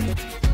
Bye.